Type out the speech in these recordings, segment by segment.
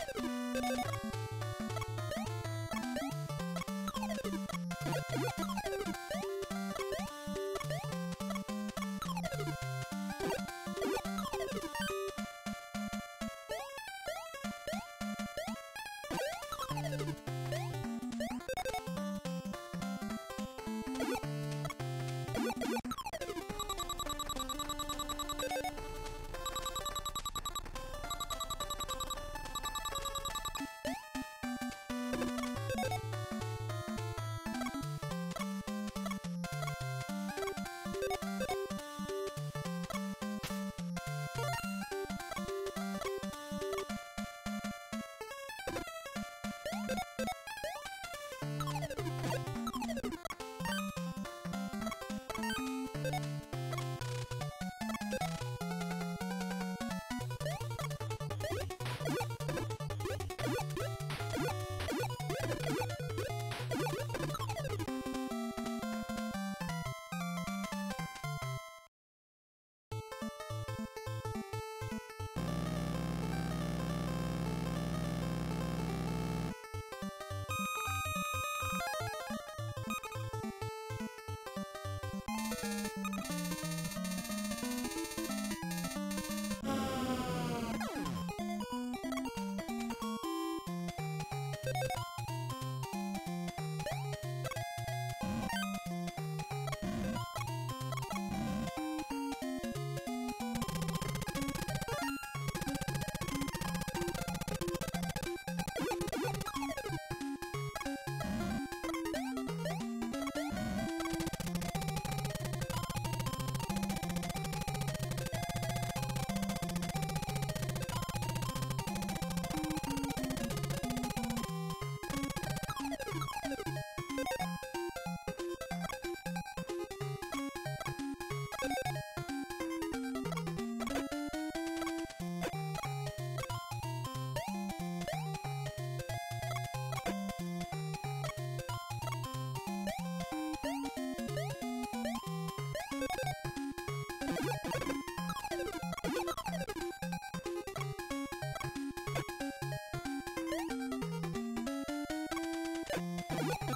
you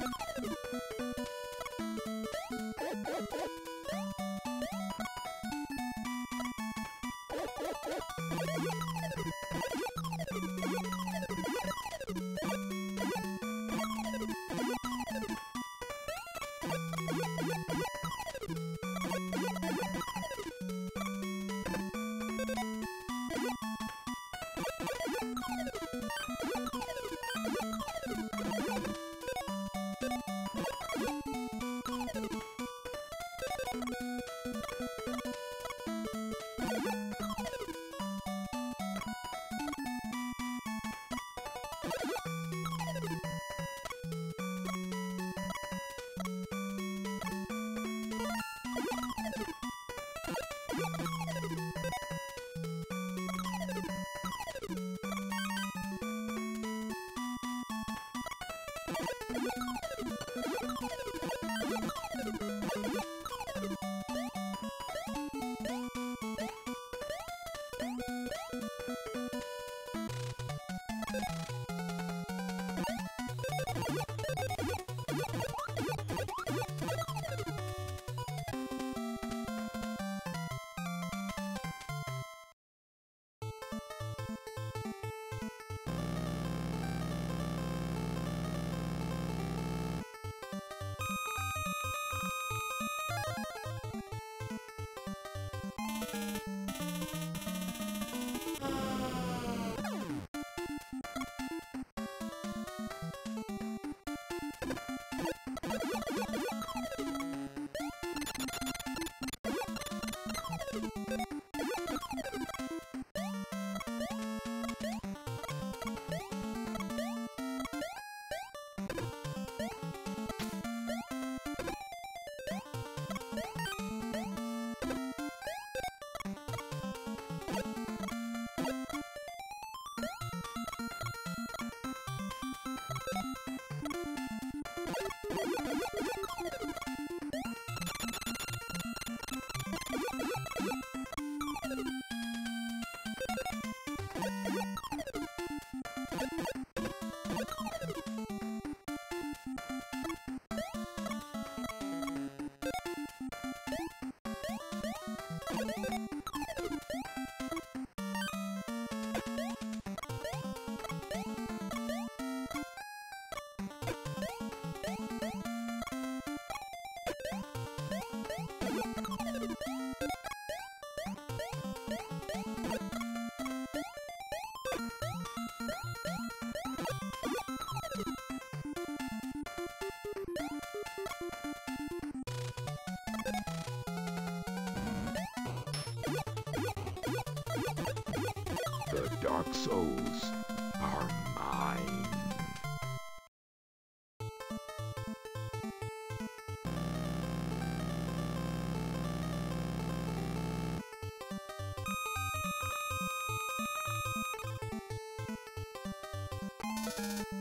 Thank you. Dark Souls are mine. you